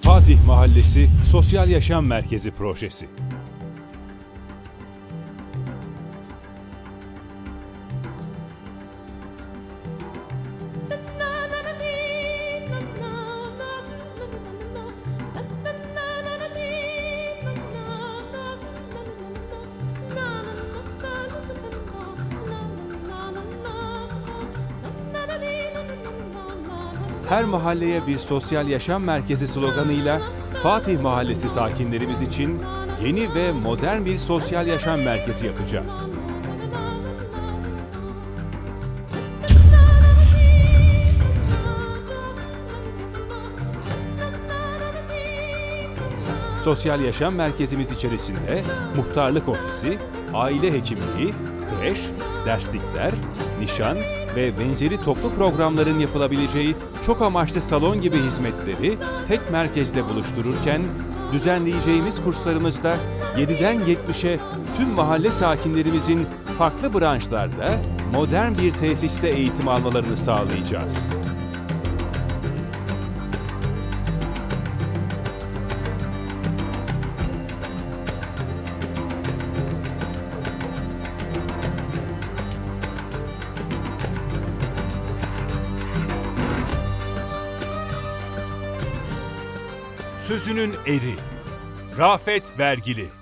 Fatih Mahallesi Sosyal Yaşam Merkezi Projesi. Her mahalleye bir sosyal yaşam merkezi sloganıyla Fatih Mahallesi sakinlerimiz için yeni ve modern bir sosyal yaşam merkezi yapacağız. Sosyal yaşam merkezimiz içerisinde muhtarlık ofisi, aile hekimliği, kreş, derslikler, nişan ve benzeri toplu programların yapılabileceği çok amaçlı salon gibi hizmetleri tek merkezde buluştururken düzenleyeceğimiz kurslarımızda 7'den 70'e tüm mahalle sakinlerimizin farklı branşlarda modern bir tesiste eğitim almalarını sağlayacağız. Sözünün eri. Rafet Vergili